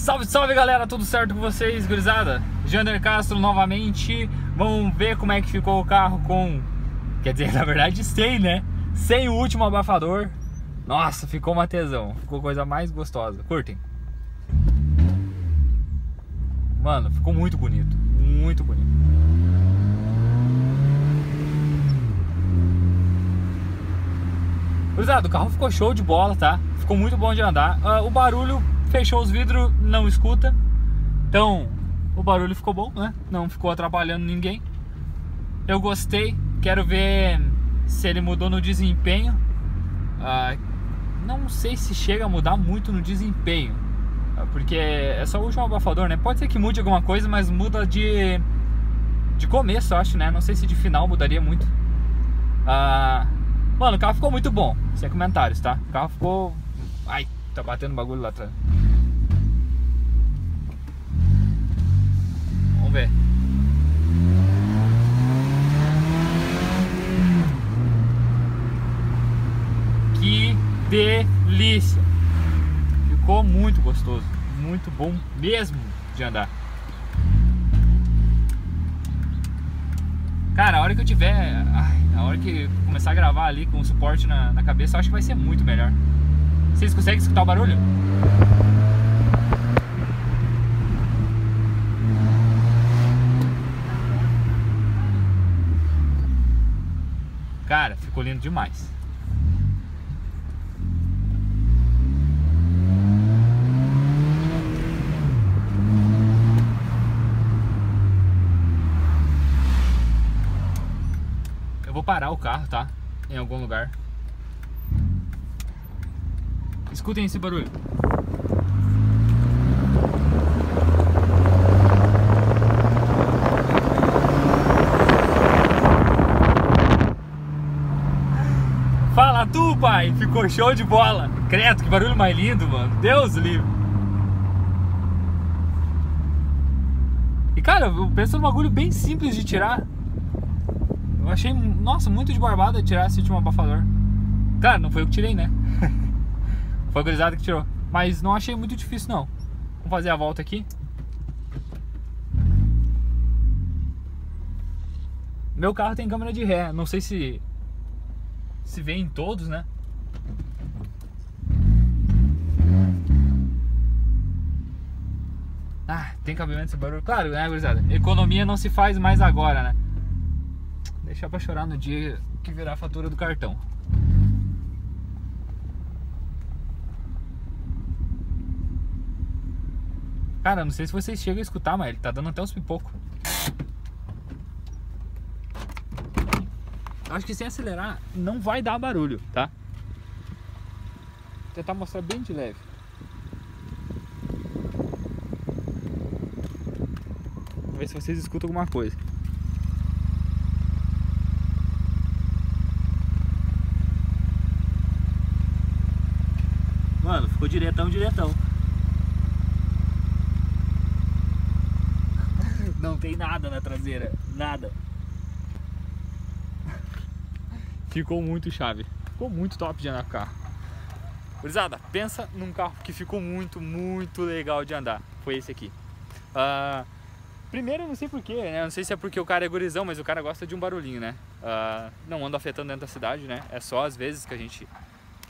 Salve, salve galera, tudo certo com vocês, gurizada? Jander Castro novamente, vamos ver como é que ficou o carro com, quer dizer, na verdade sem, né? Sem o último abafador. Nossa, ficou uma tesão, ficou coisa mais gostosa, curtem. Mano, ficou muito bonito, muito bonito. Gurizada, o carro ficou show de bola, tá? Ficou muito bom de andar. Uh, O barulho fechou os vidros, não escuta. Então, o barulho ficou bom, né? Não ficou atrapalhando ninguém. Eu gostei, quero ver se ele mudou no desempenho. Ah, não sei se chega a mudar muito no desempenho, ah, porque é só o último abafador, né? Pode ser que mude alguma coisa, mas muda de, de começo, acho, né? Não sei se de final mudaria muito. Ah, mano, o carro ficou muito bom, sem comentários, tá? O carro ficou. Ai, Tá batendo bagulho lá atrás. Vamos ver. Que delícia! Ficou muito gostoso, muito bom mesmo de andar. Cara, a hora que eu tiver, a hora que começar a gravar ali com o suporte na, na cabeça, eu acho que vai ser muito melhor. Vocês conseguem escutar o barulho? Cara, ficou lindo demais. Eu vou parar o carro, tá? Em algum lugar. Escutem esse barulho. Fala tu, pai! Ficou show de bola! Credo, que barulho mais lindo, mano! Deus livre! E cara, eu penso num bagulho bem simples de tirar. Eu achei, nossa, muito de barbada tirar esse último abafador. Cara, não foi eu que tirei, né? Foi a gurizada que tirou. Mas não achei muito difícil não. Vamos fazer a volta aqui. Meu carro tem câmera de ré. Não sei se se vê em todos, né? Ah, tem cabimento esse barulho. Claro, né, gurizada? Economia não se faz mais agora, né? Deixar pra chorar no dia que virar a fatura do cartão. Cara, não sei se vocês chegam a escutar, mas ele tá dando até os pipocos. Acho que sem acelerar não vai dar barulho, tá? Vou tentar mostrar bem de leve. Vou ver se vocês escutam alguma coisa. Mano, ficou diretão, diretão. Não tem nada na traseira, nada. Ficou muito chave, ficou muito top de andar com carro. Gurizada, pensa num carro que ficou muito, muito legal de andar. Foi esse aqui. Uh, primeiro, eu não sei porquê, né? Não sei se é porque o cara é gurizão, mas o cara gosta de um barulhinho, né? Uh, não anda afetando dentro da cidade, né? É só às vezes que a gente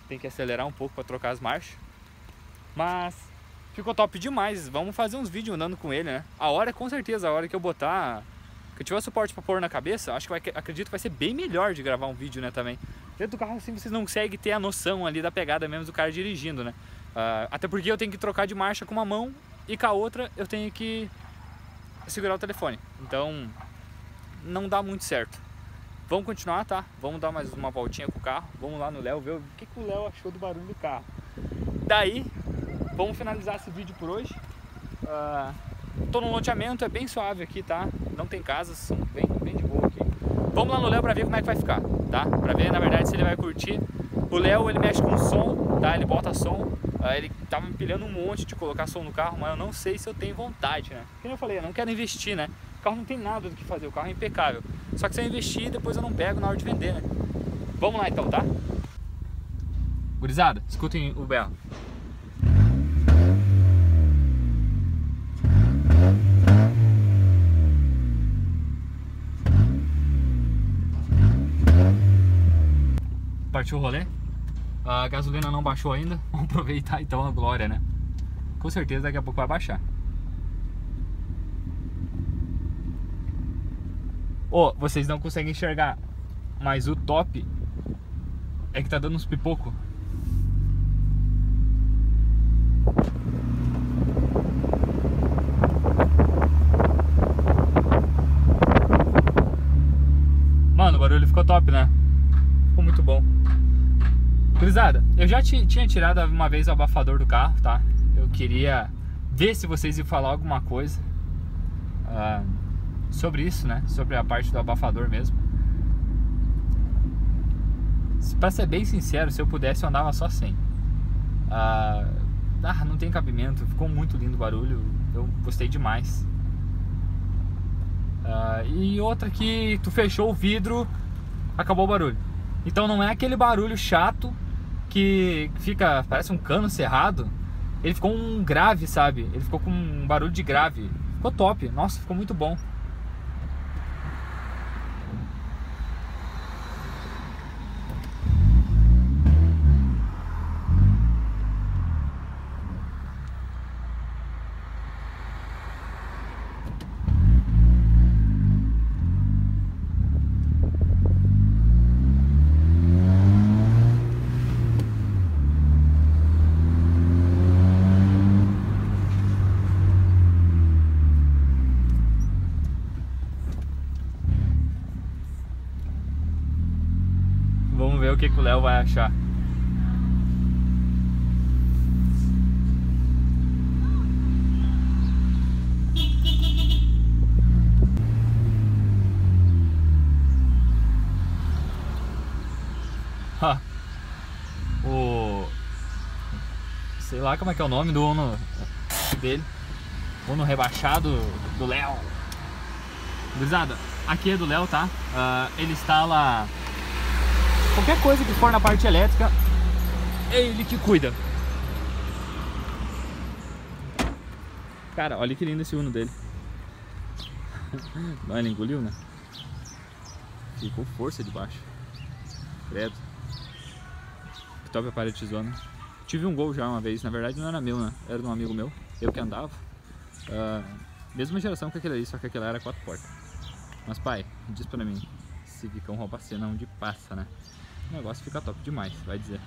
tem que acelerar um pouco para trocar as marchas. Mas ficou top demais. Vamos fazer uns vídeos andando com ele, né? A hora, com certeza, a hora que eu botar, que eu tiver suporte para pôr na cabeça, acho que vai, acredito que vai ser bem melhor de gravar um vídeo, né, também. Dentro do carro, assim, vocês não conseguem ter a noção ali da pegada mesmo do cara dirigindo, né? Uh, até porque eu tenho que trocar de marcha com uma mão e com a outra eu tenho que segurar o telefone. Então, não dá muito certo. Vamos continuar, tá? Vamos dar mais uma voltinha com o carro. Vamos lá no Léo ver o que, que o Léo achou do barulho do carro. Daí, Vamos finalizar esse vídeo por hoje. Uh, tô no loteamento, é bem suave aqui, tá? Não tem casas, são bem, bem de boa aqui. Vamos lá no Léo pra ver como é que vai ficar, tá? Pra ver, na verdade, se ele vai curtir. O Léo, ele mexe com som, tá? Ele bota som. Uh, ele tava me pilhando um monte de colocar som no carro, mas eu não sei se eu tenho vontade, né? Como eu falei, eu não quero investir, né? O carro não tem nada do que fazer, o carro é impecável. Só que se eu investir, depois eu não pego na hora de vender, né? Vamos lá então, tá? Gurizada, escutem o berro. Partiu o rolê. A gasolina não baixou ainda. Vamos aproveitar então a glória, né? Com certeza daqui a pouco vai baixar. Oh, vocês não conseguem enxergar, mas o top é que tá dando uns pipoco. Mano, o barulho ficou top, né? Ficou muito bom. Cruzada, eu já tinha tirado uma vez o abafador do carro, tá? Eu queria ver se vocês iam falar alguma coisa uh, sobre isso, né? Sobre a parte do abafador mesmo. Pra ser bem sincero, se eu pudesse eu andava só sem. Uh, ah, não tem cabimento, ficou muito lindo o barulho, eu gostei demais. Uh, e outra que tu fechou o vidro, acabou o barulho. Então não é aquele barulho chato que fica, parece um cano cerrado. Ele ficou um grave, sabe? Ele ficou com um barulho de grave. Ficou top. Nossa, ficou muito bom. Que, que o Léo vai achar. o sei lá como é que é o nome do Uno dele Uno rebaixado do Léo Gurizada, aqui é do Léo, tá? Uh, ele instala Qualquer coisa que for na parte elétrica, é ele que cuida. Cara, olha que lindo esse Uno dele. Não, ele engoliu, né? Ficou força de baixo. Credo. Que top aparelhizona. Tive um Gol já uma vez, na verdade não era meu, né? Era de um amigo meu, eu que andava. Uh, mesma geração que aquele ali, só que aquele era quatro portas. Mas pai, diz pra mim, se fica um rouba cena onde passa, né? O negócio fica top demais, vai dizer.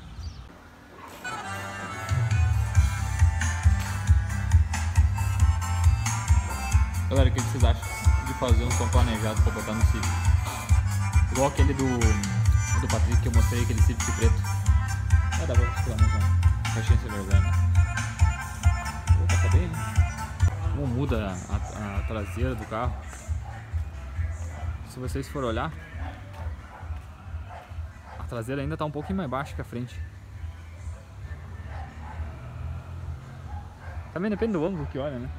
Galera, o que vocês acham de fazer um som planejado para botar no Civic? Igual aquele do, do Patrick que eu mostrei, aquele Civic preto. É, dá pra pelo menos uma caixinha sem vergonha, né? Vou passar bem, né? Como muda a, a, a traseira do carro. Se vocês forem olhar, traseira ainda está um pouquinho mais baixa que a frente. Também depende do ângulo que olha, né?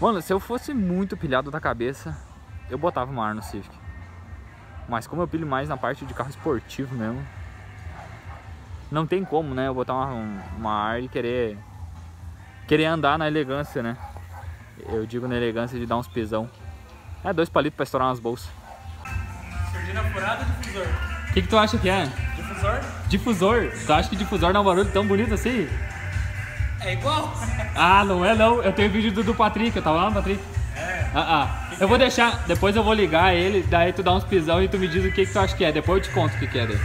Mano, se eu fosse muito pilhado da cabeça, eu botava uma ar no Civic. Mas como eu pilho mais na parte de carro esportivo mesmo, não tem como, né? Eu botar uma, uma ar e querer querer andar na elegância, né? Eu digo na elegância de dar uns pesão. É, dois palitos pra estourar umas bolsas. Surdina furada ou difusor? O que, que tu acha que é? Difusor? Difusor? Tu acha que difusor dá um barulho tão bonito assim? É igual? Ah, não é não. Eu tenho vídeo do, do Patrick, eu tava lá no Patrick. É. Ah, ah. eu vou deixar, depois eu vou ligar ele, daí tu dá uns pisão e tu me diz o que, que tu acha que é. Depois eu te conto o que, que é daí.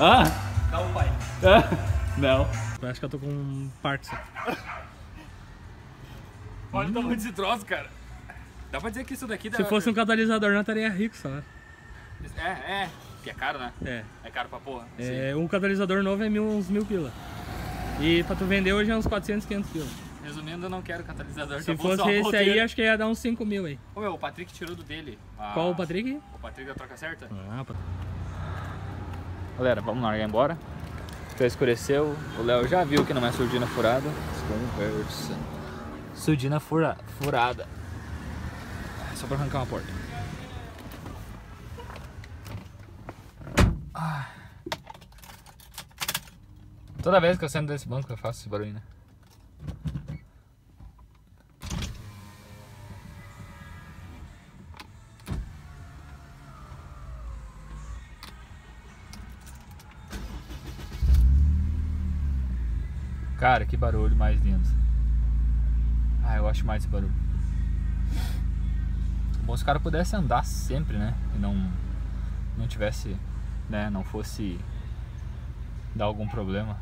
ah? Dá o pai. não. Eu acho que eu tô com um parto. Olha o tamanho desse troço, cara. Dá pra dizer que isso daqui... Se fosse um catalisador, não estaria rico só. É, é. Que é caro, né? É. É caro pra porra. É, um catalisador novo é mil, uns mil pila. E pra tu vender hoje é uns 400, 500 pila. Resumindo, eu não quero catalisador. Se tá fosse esse aí, acho que ia dar uns 5 mil aí. Ô meu, o Patrick tirou do dele. A... Qual o Patrick? O Patrick da troca certa. Ah, Patrick. Galera, vamos largar embora. Já escureceu. O Léo já viu que não é surdina furada. Conversa. Sudina fura, furada. É só pra arrancar uma porta. Ah. Toda vez que eu sento desse banco eu faço esse barulho, né? Cara, que barulho mais lindo. Ah, eu acho mais esse barulho. Bom, se o cara pudesse andar sempre, né? E não, não tivesse, né? Não fosse dar algum problema.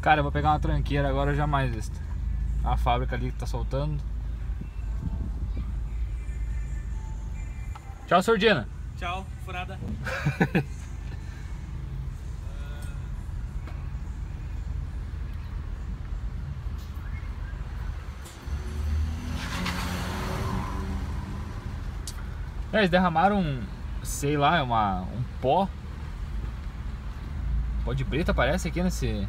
Cara, eu vou pegar uma tranqueira agora jamais visto. A fábrica ali que tá soltando. Tchau, Sordina. Tchau, furada. É, eles derramaram, sei lá, uma, um pó. Pó de preto aparece aqui nesse.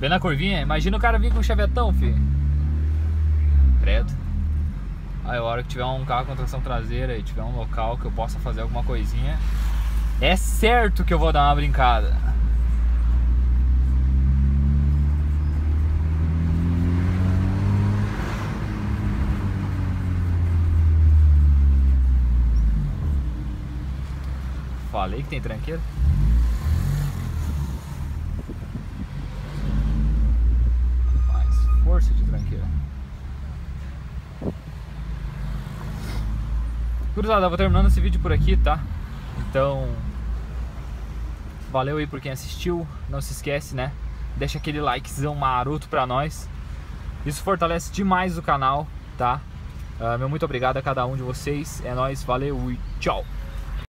Bem na curvinha. Imagina o cara vir com um chavetão, filho. Credo. Aí a hora que tiver um carro com tração traseira e tiver um local que eu possa fazer alguma coisinha, é certo que eu vou dar uma brincada. Falei que tem tranqueira. Mais força de tranqueira. Cruzada, vou terminando esse vídeo por aqui, tá? Então, valeu aí por quem assistiu. Não se esquece, né? Deixa aquele likezão maroto pra nós. Isso fortalece demais o canal, tá? Uh, meu muito obrigado a cada um de vocês. É nóis, valeu e tchau!